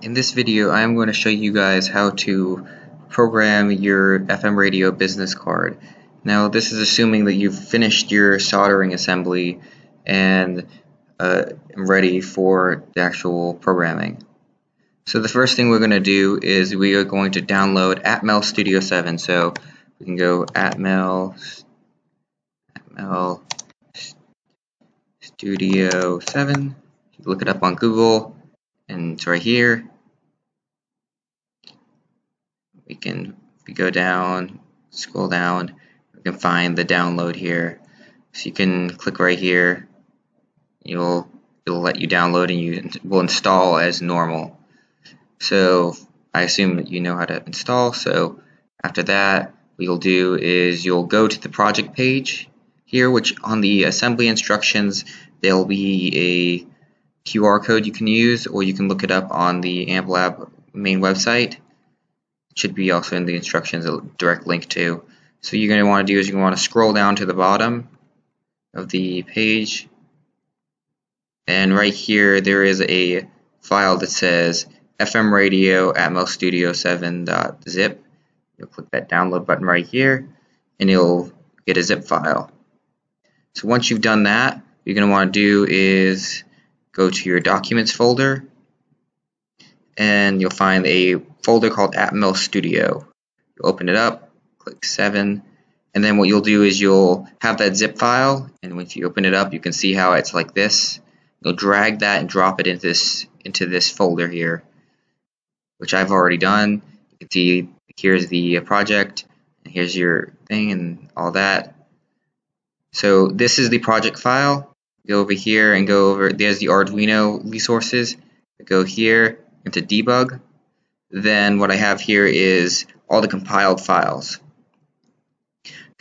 In this video I am going to show you guys how to program your FM radio business card. Now this is assuming that you've finished your soldering assembly and uh, ready for the actual programming. So the first thing we're going to do is we are going to download Atmel Studio 7. So we can go Atmel, Atmel Studio 7. Look it up on Google and it's right here. We can, we go down, scroll down, we can find the download here. So you can click right here. You'll it'll let you download and you will install as normal. So I assume that you know how to install. So after that, what you'll do is you'll go to the project page here, which on the assembly instructions there'll be a QR code you can use, or you can look it up on the AmpLab main website. It should be also in the instructions a direct link to. So you're going to want to do is you're going to want to scroll down to the bottom of the page, and right here there is a file that says FM radio Atmel Studio 7.zip. You'll click that download button right here, and you'll get a zip file. So once you've done that, you're going to want to do is go to your Documents folder, and you'll find a folder called Atmel Studio. You'll open it up, click 7, and then what you'll do is you'll have that zip file, and once you open it up, you can see how it's like this. You'll drag that and drop it into this into this folder here, which I've already done. You can see here's the project, and here's your thing and all that. So this is the project file go over here and go over, there's the Arduino resources. Go here into debug. Then what I have here is all the compiled files.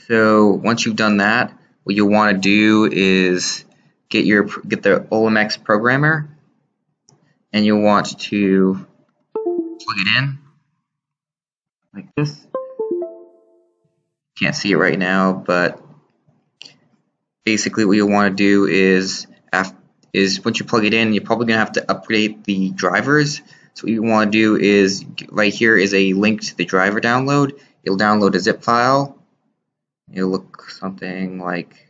So once you've done that, what you'll want to do is get your get the Olimex programmer and you'll want to plug it in like this. Can't see it right now, but basically what you'll want to do is is once you plug it in, you're probably going to have to upgrade the drivers. So what you want to do is, right here is a link to the driver download. You'll download a zip file. It'll look something like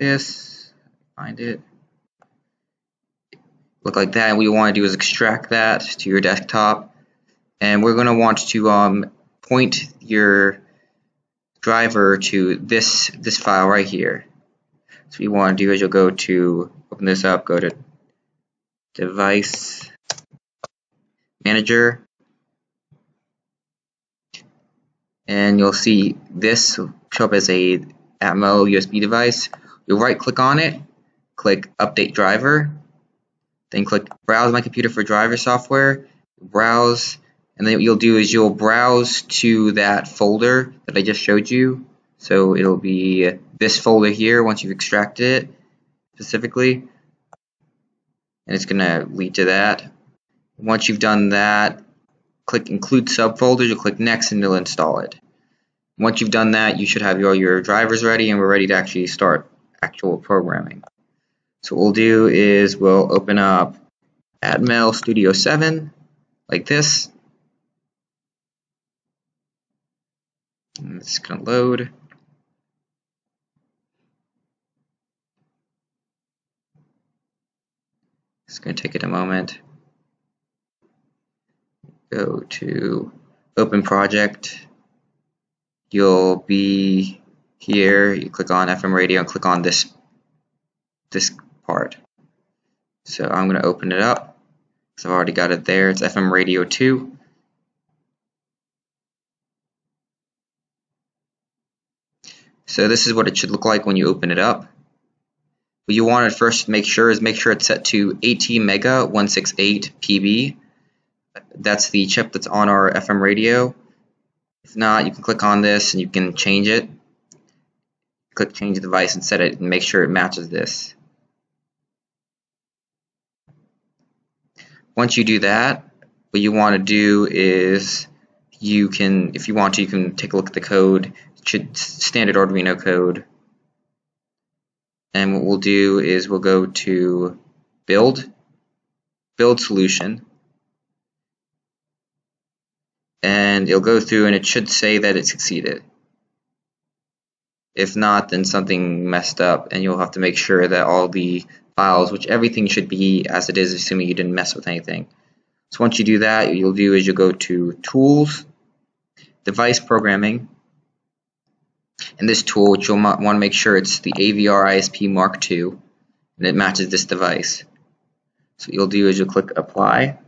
this. Find it. Look like that. And what you want to do is extract that to your desktop. And we're going to want to um, point your driver to this this file right here. So what you want to do is you'll go to, open this up, go to Device Manager, and you'll see this show up as a Atmel USB device. You'll right click on it, click Update Driver, then click Browse My Computer for driver software, browse, and then what you'll do is you'll browse to that folder that I just showed you. So it'll be this folder here once you've extracted it specifically and it's going to lead to that. Once you've done that, click include subfolders, you'll click next and it'll install it. Once you've done that, you should have all your drivers ready and we're ready to actually start actual programming. So what we'll do is we'll open up Atmel Studio 7 like this. And it's going to load. It's going to take it a moment. Go to Open Project. You'll be here. You click on FM radio and click on this this part. So I'm going to open it up. So I've already got it there. It's FM radio 2. So this is what it should look like when you open it up. What you want to first make sure is make sure it's set to ATmega 168 PB. That's the chip that's on our FM radio. If not, you can click on this and you can change it. Click change device and set it and make sure it matches this. Once you do that, what you want to do is you can, if you want to, you can take a look at the code. It should standard Arduino code and what we'll do is we'll go to build, build solution, and it'll go through and it should say that it succeeded. If not, then something messed up and you'll have to make sure that all the files, which everything should be as it is, assuming you didn't mess with anything. So once you do that, you'll do is you'll go to Tools, Device Programming, and this tool, which you'll want to make sure it's the AVR ISP Mark II, and it matches this device. So what you'll do is you'll click Apply,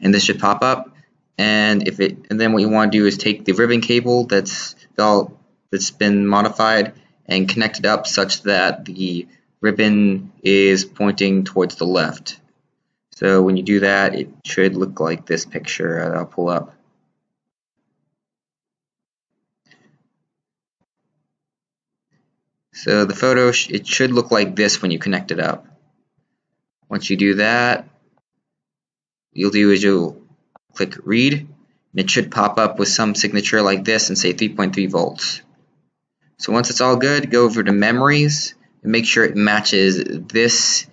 and this should pop up. And if it, and then what you want to do is take the ribbon cable that's all that's been modified and connect it up such that the ribbon is pointing towards the left. So when you do that, it should look like this picture that I'll pull up. So the photo, sh it should look like this when you connect it up. Once you do that, you'll do is you'll click read, and it should pop up with some signature like this and say 3.3 volts. So once it's all good, go over to memories and make sure it matches this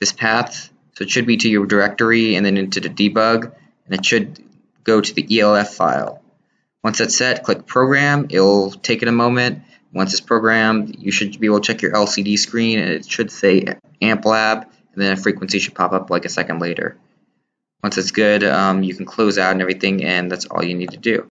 this path. So it should be to your directory and then into the debug, and it should go to the ELF file. Once that's set, click program. It'll take it a moment. Once it's programmed, you should be able to check your LCD screen and it should say AmpLab and then a frequency should pop up like a second later. Once it's good, um, you can close out and everything and that's all you need to do.